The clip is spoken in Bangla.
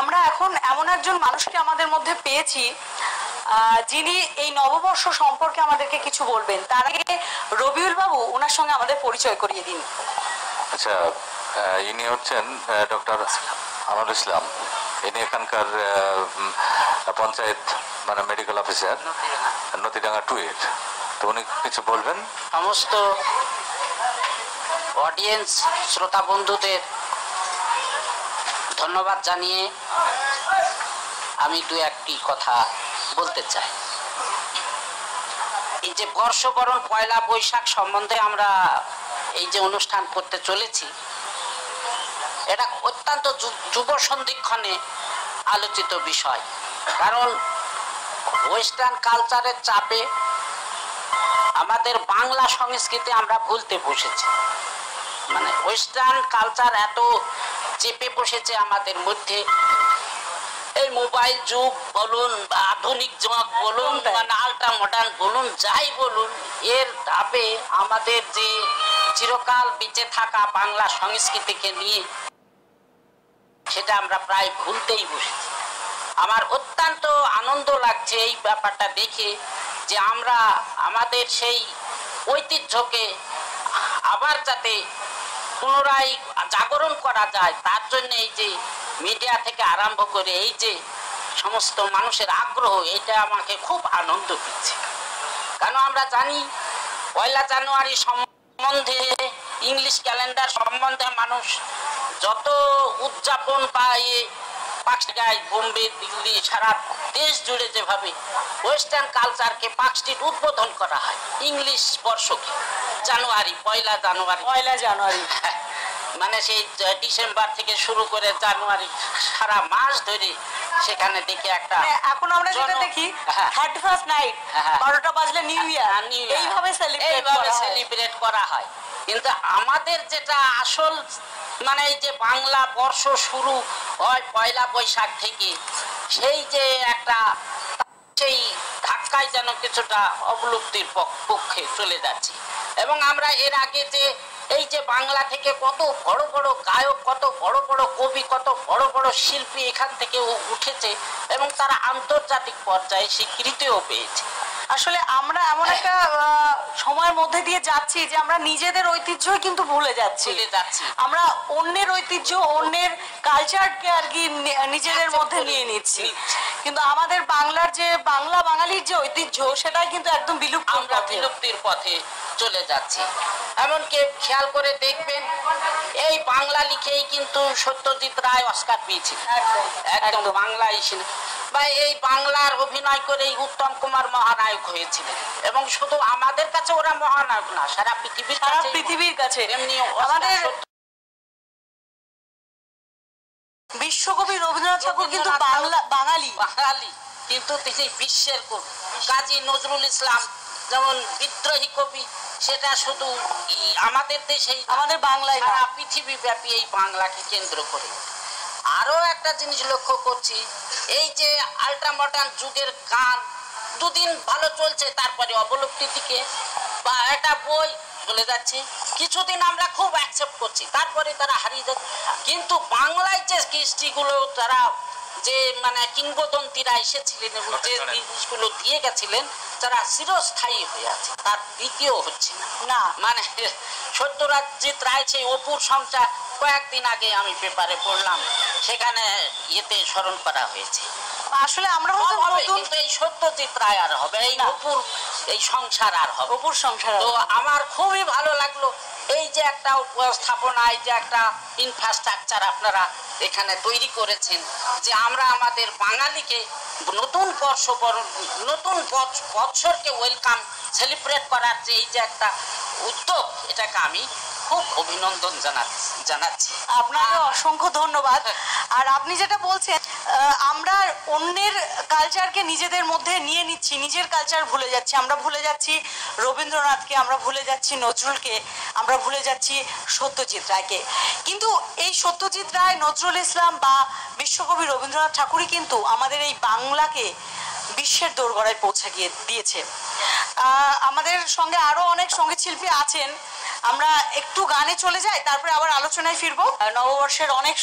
আমরা এখন এমন একজন মানুষকে আমাদের মধ্যে পেয়েছি যিনি এই নববর্ষ সম্পর্কে আমাদেরকে কিছু বলবেন। তার আগে রবিউল বাবু ওনার সঙ্গে আমাদের পরিচয় করিয়ে দিন। আচ্ছা ইনি হচ্ছেন ডক্টর আনোয়ার ইসলাম। ইনি এখানকার পঞ্চায়েত মানে মেডিকেল অফিসার নদীডাঙ্গা টু এর তো উনি কিছু বলবেন? সমস্ত অডিয়েন্স শ্রোতা বন্ধুদের ধন্যবাদ জানিয়ে আমি দু একটি কথা বলতে চাই। এই যে বর্ষবরণ পয়লা বৈশাখ সম্বন্ধে আমরা এই যে অনুষ্ঠান করতে চলেছি, এটা অত্যন্ত যুব সন্ধিক্ষণে আলোচিত বিষয়। কারণ ওয়েস্টার্ন কালচারের চাপে আমাদের বাংলা সংস্কৃতি আমরা ভুলতে বসেছি। মানে ওয়েস্টার্ন কালচার এত চেপে বসেছে আমাদের মধ্যে। এই মোবাইল যুগ বলুন বা আধুনিক যুগ বলুন মানে আল্ট্রা মডার্ন বলুন যাই বলুন এর ধাপে আমাদের যে চিরকাল বেঁচে থাকা বাংলা সংস্কৃতিকে নিয়ে সেটা আমরা প্রায় ভুলতেই বসেছি। আমার অত্যন্ত আনন্দ লাগছে এই ব্যাপারটা দেখে যে আমরা আমাদের সেই ঐতিহ্যকে আবার যাতে পুনরায় জাগরণ করা যায়, তার জন্য এই যে মিডিয়া থেকে আরম্ভ করে এই যে সমস্ত মানুষের আগ্রহ, এটা আমাকে খুব আনন্দ দিচ্ছে। কারণ আমরা জানি, পয়লা জানুয়ারি সম্বন্ধে ইংলিশ ক্যালেন্ডার সম্বন্ধে মানুষ যত উদযাপন পায় পাকস্ট্রিট বোম্বে দিল্লি সারা দেশ জুড়ে যেভাবে ওয়েস্টার্ন কালচারকে পাকস্ট্রিট উদ্বোধন করা হয় ইংলিশ বর্ষকে জানুয়ারি পয়লা জানুয়ারি। পয়লা জানুয়ারি। হ্যাঁ, মানে সেই ডিসেম্বর থেকে শুরু করে জানুয়ারি সারা মাস ধরে সেখানে দেখে একটা মানে এখন আমরা যেটা দেখি হ্যাঁ। থার্টি ফার্স্ট নাইট হ্যাঁ। বারোটা বাজলে নিউ ইয়ার হ্যাঁ, New এইভাবে এইভাবে সেলিব্রেট করা হয়। কিন্তু আমাদের যেটা আসল মানে এই যে বাংলা বর্ষ শুরু হয় পয়লা বৈশাখ থেকে সেই যে একটা সেই ধাক্কায় যেন কিছুটা অবলুপ্তির পক্ষে চলে যাচ্ছে। এবং আমরা এর আগে যে এই যে বাংলা থেকে কত বড় বড় গায়ক, কত বড় বড় কবি, কত বড় বড় শিল্পী এখান থেকে উঠেছে এবং তারা আন্তর্জাতিক পর্যায়ে স্বীকৃতিও পেয়েছে। আসলে আমরা এমন একটা সময়ের মধ্যে দিয়ে যাচ্ছি যে আমরা নিজেদের ঐতিহ্যই কিন্তু ভুলে যাচ্ছি। আমরা অন্যের ঐতিহ্য অন্যের কালচারকে আর কি নিজেদের মধ্যে নিয়ে নিচ্ছি। কিন্তু আমাদের বাংলার যে বাংলা বাঙালির যে ঐতিহ্য সেটাই কিন্তু একদম বিলুপ্ত বিলুপ্তির পথে চলে যাচ্ছে। এমনকি খেয়াল করে দেখবেন লিখেই কিন্তু সত্যজিৎ রায় অস্কার পেয়েছিল। একদম। বাংলায় ছিল। বা এই বাংলার অভিনয় করেই উত্তম কুমার মহানায়ক হয়েছিলেন। এবং শুধু আমাদের কাছে ওরা মহানায়ক না সারা পৃথিবীর সারা পৃথিবীর কাছে। এমনি আমাদের বিশ্বকবি রবীন্দ্রনাথ ঠাকুর কিন্তু বাংলা বাঙালি। বাঙালি। কিন্তু তিনি বিশ্বের কবি। কাজী নজরুল ইসলাম যেমন বিদ্রোহী কবি সেটা শুধু আমাদের দেশেই আমাদের বাংলায় সারা পৃথিবী ব্যাপী এই বাংলাকে কেন্দ্র করে। আরও একটা জিনিস লক্ষ্য করছি এই যে আল্ট্রা মডার্ন যুগের গান দুদিন ভালো চলছে তারপরে অবলুপ্তির দিকে বা একটা বই চলে যাচ্ছে কিছুদিন আমরা খুব অ্যাকসেপ্ট করছি তারপরে তারা হারিয়ে যাচ্ছে। কিন্তু বাংলায় যে কৃষ্টিগুলো তারা যে মানে কিংবদন্তিরা এসেছিলেন এবং যে জিনিসগুলো দিয়ে গেছিলেন তারা চিরস্থায়ী হয়ে আছে। তার দ্বিতীয় হচ্ছে না। না মানে সত্যরাজিৎ রায় সেই অপুর সংসার কয়েকদিন আগে আমি পেপারে পড়লাম। সেখানে ইয়েতে স্মরণ করা হয়েছে। আসলে আমরা হয়তো হবে, নতুন কিন্তু এই সত্যজিৎ রায় আর হবে এই অপুর এই সংসার আর হবে। অপুর সংসার তো আমার খুবই ভালো লাগল। এই যে একটা উপস্থাপনা এই যে একটা ইনফ্রাস্ট্রাকচার আপনারা এখানে তৈরি করেছেন যে আমরা আমাদের বাঙালিকে নতুন বর্ষবরণ নতুন বৎস- বৎসরকে ওয়েলকাম সেলিব্রেট করার যে এই যে একটা উদ্যোগ এটাকে আমি খুব অভিনন্দন জানাচ্ছি আপনাকে অসংখ্য ধন্যবাদ। আর আপনি যেটা বলছেন আমরা অন্যের কালচারকে নিজেদের মধ্যে নিয়ে নিচ্ছি, নিজের কালচার ভুলে যাচ্ছি। আমরা ভুলে যাচ্ছি রবীন্দ্রনাথকে, আমরা ভুলে যাচ্ছি নজরুলকে, আমরা ভুলে যাচ্ছি সত্যজিৎ রায়কে। কিন্তু এই সত্যজিৎ রায়, নজরুল ইসলাম বা বিশ্বকবি রবীন্দ্রনাথ ঠাকুরই কিন্তু আমাদের এই বাংলাকে বিশ্বের দোরগড়ায় পৌঁছে গিয়ে দিয়েছে। আমাদের সঙ্গে আরও অনেক সংগীত শিল্পী আছেন। আমরা একটু গানে চলে যাই তারপরে আবার আলোচনায় ফিরবো। নববর্ষের অনেক